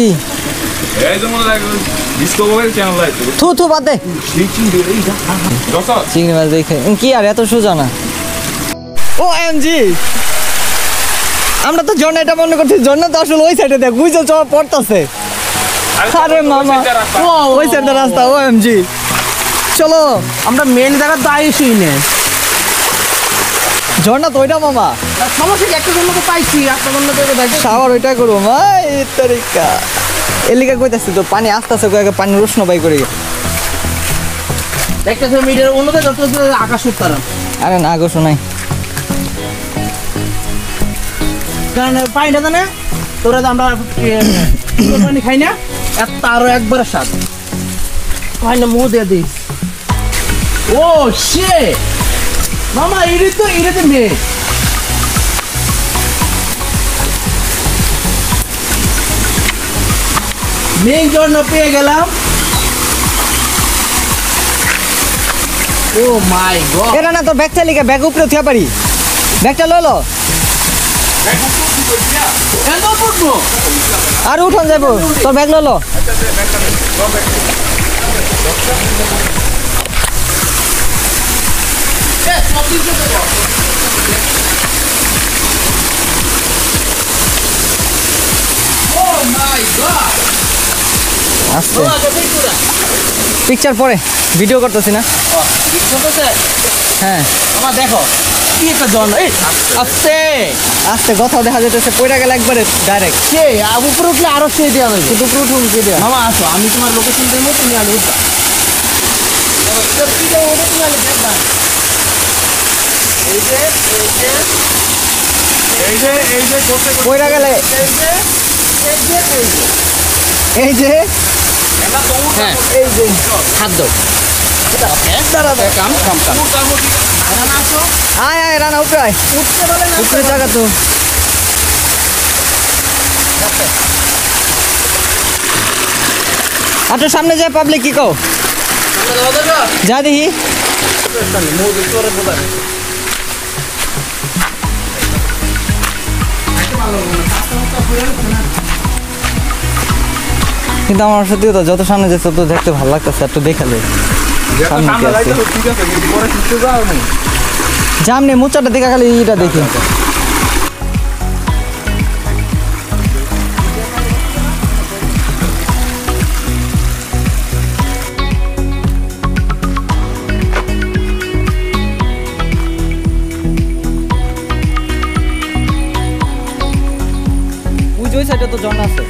কি? থু থু বাদ দে। চিংড়ি মাছ দেখে। কি আর এত সোজা না। ও এমজি আমরা তো জন এটা মনে করছি জন্য তো আসলে ওই সাইডে দেখ বুঝছ চল পড়তাছে। আরে মামা। ও ওই সাইডে রাস্তা ও এমজি চলো আমরা মেন জায়গা তো আইসি নে। ঝর্ণা তো ওইটা মামা। সমস্যা একটা জন্য তো পাইছি একটা জন্য শাওয়ার ওইটা করব মা এই তরিকা। এলিকা কইতাছি তো পানি আস্তে আস্তে কয়েক পানি উষ্ণ বাই করে। দেখতেছো মিটার অন্যদের যত আকাশ উত্তরাম আরে না গো শোনাই। কারণ পানিটা জানে তোরা তো আমরা পানি খাই না এত আরও একবার স্বাদ। হয় না মুখ দিয়ে দিস। ও শে মামা এটি তো এটাতে মেয়ে। মেঘ জন্য পেয়ে গেলাম। Oh my god. এটা না তোর ব্যাগ চালিকা ব্যাগ উপরে উঠিয়া পারি। ব্যাগটা লইলো আর উঠন যাব তোর ব্যাগ লইলো পুরা পিকচার পরে ভিডিও করতেছি না। হ্যাঁ। আমার দেখো কি একটা জন এই আস্তে আস্তে কথাও দেখা যেতেছে পয়রা গেলে একবারে ডাইরেক্ট সে আবু উপরে উঠলে আরও দেওয়া শুধু উপরে উঠুন মামা আসো আমি তোমার লোকেশন দেবো তুমি আলো উঠবা। এই যে যে পয়রা গেলে এই যে এই যে হ্যাঁ খাদ্য আয় আয় আচ্ছা সামনে যায় পাবলিক কি কও যা দেখি কিন্তু আমার সত্যি কথা যত সামনে যেত তত দেখতে ভালো লাগতেছে একটু দেখালে যায় সামনে মোচাটা দেখা খালি এটা দেখি। জন আছে।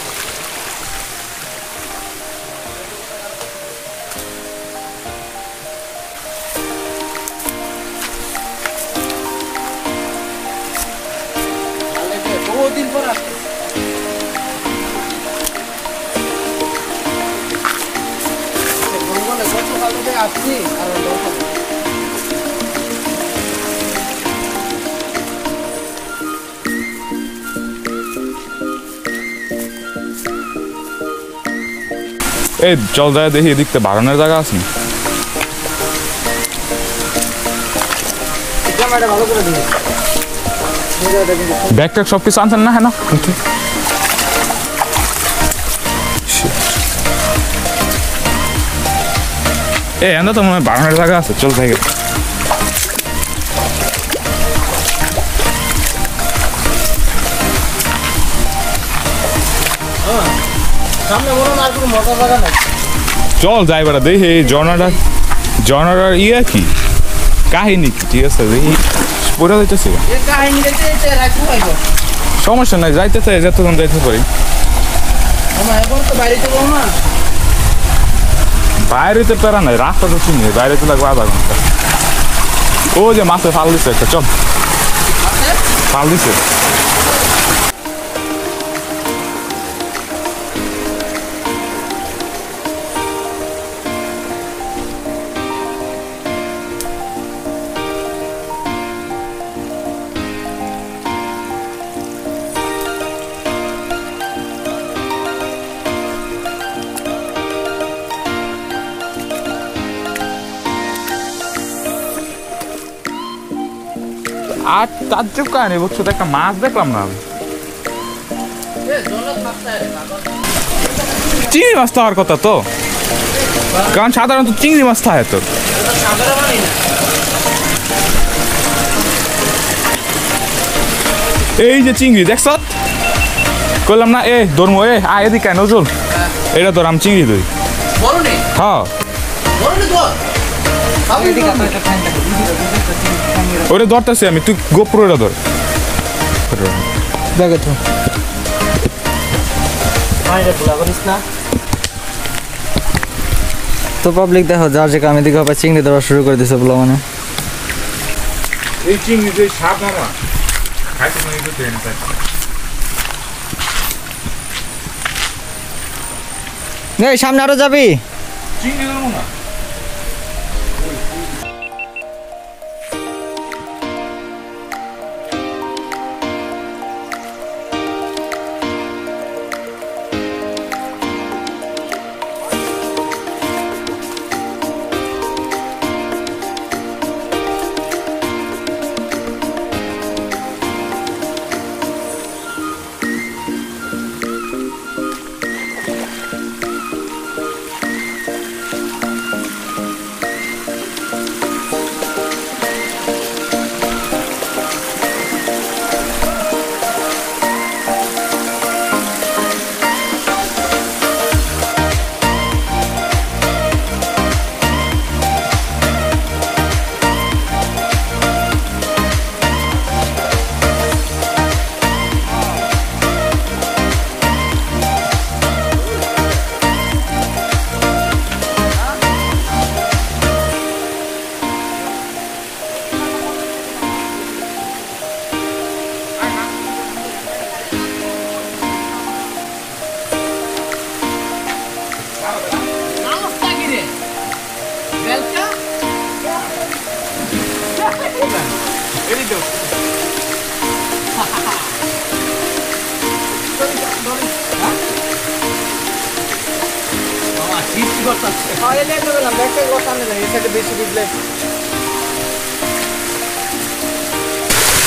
এই, চল যায় দেখি, এদিকতে বাগানের জায়গা আছে ব্যাগ ট্যাগ সব কিছু আনছেন না হ্যাঁ. এই এন্দা তো মনে হয় বাগানের জায়গা আছে, চল থেকে চল যাই বেড়া দেখি এই ঝর্ণাটার ঝর্ণাটার ইয়ে কি? কাহিনী কি? ঠিক আছে দেখি। পড়ে যাইতেছে সমস্যা নাই যাইতেছে যতক্ষণ যাইতে পারি। বাইরে তো পেরা নাই রাস্তা তো চিনি বাইরে তো লাগবে আধা ঘণ্টা। ও যে মাছে ফাল দিছে একটা চল। ফাল দিছে। তার চুপ কাহিনি বুঝছ? তো একটা মাছ দেখলাম না আমি। চিংড়ি মাছ তো কথা তো। কারণ সাধারণত চিংড়ি মাছ থাকে তো। এই যে চিংড়ি দেখছ? করলাম না এ ধর্ম এ আয় এদিকে আয়, নজরুল। এটা তোর আম চিংড়ি তুই বড় হ্যাঁ। ওটা ধরতেছি আমি তুই গোপ্র ধর। দেখো তো। তো পাবলিক দেখো যার যে কামে দিকে হবে চিংড়ি ধরা শুরু করে দিছে বলে মানে। এই চিংড়ি যে সাপ মামা খাইতে মানে একটু ট্রেন এই সামনে আরও যাবি? চিংড়ি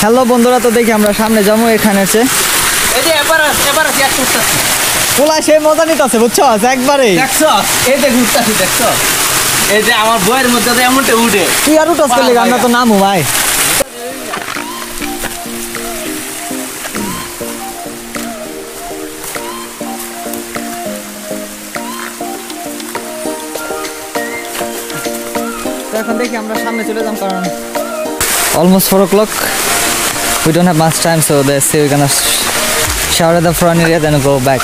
হ্যালো বন্ধুরা তো দেখি আমরা সামনে যাব এখানে এসে। পোলা সে মজা নিতেছে বুঝছ? একবারে। দেখছ? এই যে ঘুরতেছি দেখছ? এই যে আমার বইয়ের মধ্যে এমনটা উঠে। তুই আর উঠাস করলে আমরা তো নামু ভাই। থেকে আমরা সামনে চলে যাব কারণ almost four o'clock we don't have much time so that see we can shower the front area then go back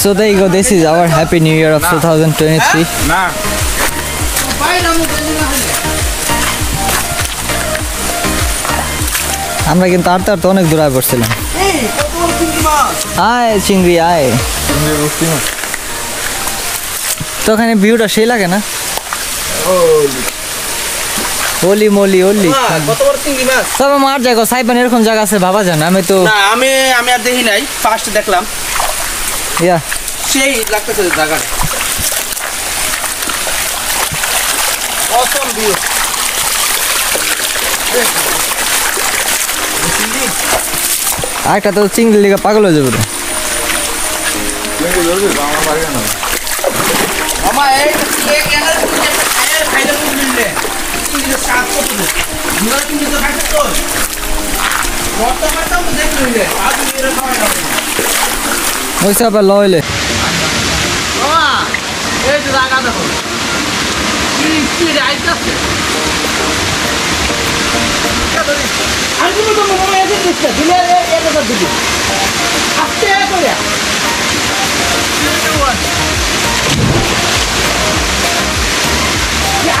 so the go this is our happy new year of two thousand twenty আমরা কিন্তু আর তার তো অনেক দূরায় পড়ছিলাম। আয় চিংড়ি আয়। তো ওখানে ভিউটা সেই লাগে না? ওলি মলি ওলি কত চিংড়ি মাছ? তবে মার জায়গা সাইবান এরকম জায়গা আছে ভাবা যায় না আমি তো না আমি আমি আর দেখি নাই ফার্স্ট দেখলাম। ইয়া। সেই লাগতেছে অসম ভিউ আরেকটা তো চিংড়ি লিগে পাগল হয়ে যাবে রে। মামা এই খাইলে খাইলে বুঝলে চিংড়ি সাত কত মুরা তো খাইতে তো রক্ত তো দেখলি আজ এর খাওয়া না ওই সব লইলে। এই যে জায়গা দেখো। কি স্পিড আইতাছে আমি তুমি তো মামা এসে দিচ্ছে দিলে এক হাজার দিবি। আস্তে করে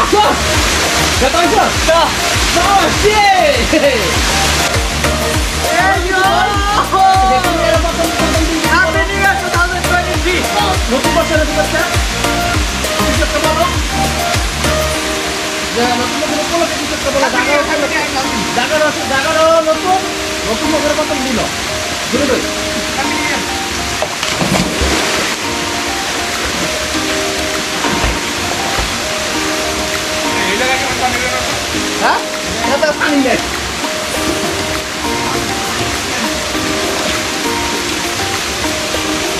আসো Kata aja. Dah. Oh, shit. Happy New Year 2023. নতুন বছরের শুভেচ্ছা টিশার্টটা বলো যে নতুন বছর উপলক্ষে টিশার্টটা বলো জাগারও জাগারও নতুন নতুন বছরের প্রথম দিন ঘুরে ঘুরে হ্যাঁ এটা পানি নেই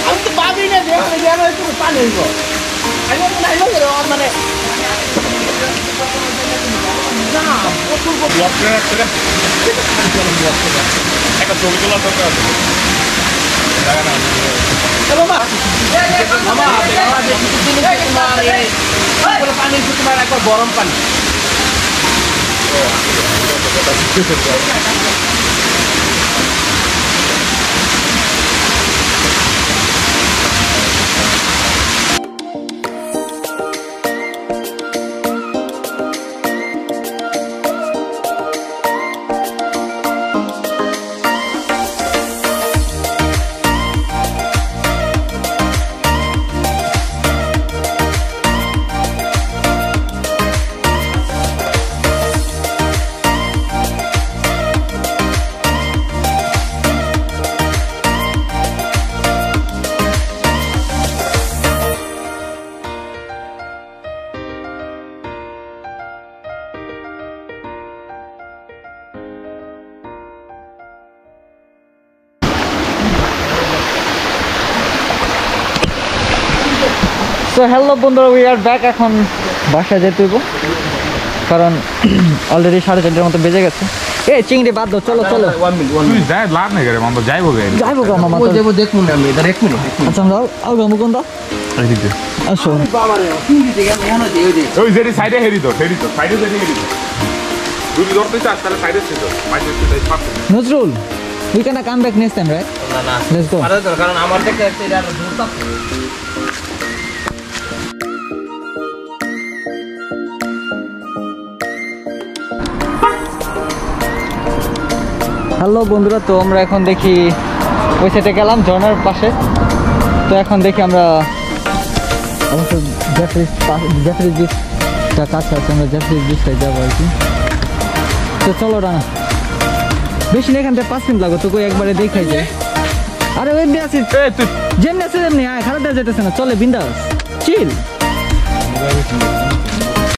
আমি তো পাবি না যে আমি যেন একটু পানি হইব আমি তো নাই লাগে আর মানে না প্রচুর ব্লক করে রাখছে রে একটা ছবি তোলার দরকার আছে জায়গা না বাবা মামা আমার যে কিছু দিন তোমার এই পুরো পানি তোমার একবার গরম পানি ありがとうござい。সো হ্যালো বন্ধুরা উই আর ব্যাক এখন বাসায় যেতে হইব। কারণ অলরেডি সাড়ে চারটের মতো বেজে গেছে। এই চিংড়ি বাদ দাও চলো চলো। তুই যাই লাভ নেই রে মামা যাইবো গে। যাইবো গো মামা মিনিট দেবো দেখুন আমি এদের এক মিনিট আচ্ছা আমরা আও গো মুকুন্দ এইদিকে আসো। বাবা রে চিংড়ি থেকে এখানে দিয়ে ওই দিয়ে ওই যেটি সাইডে হেরি তো হেরি তো সাইডে যেটি হেরি তো। তুই ধরতে চাস তাহলে সাইডে ছিল মাঝে ছিল Nazrul we can come back next time right না না লেটস গো আরে তো কারণ আমার থেকে একটা এটা দূর হ্যালো বন্ধুরা তো আমরা এখন দেখি ওই সাইডে গেলাম ঝর্ণার পাশে। তো এখন দেখি আমরা অবশ্য জ্যাফরিজ জ্যাফরিজ বিচটা কাছে আছে আমরা জ্যাফরিজ বিচটায় যাব আর কি। তো চলো রানা বেশি না এখান থেকে পাঁচ মিনিট লাগবে তো কই একবারে দেখাই যায় আরে ওই দিয়ে আছি যেমনি আছে যেমনি আয় খারাপ দেওয়া যেতেছে না চলে বিন্দাস চিল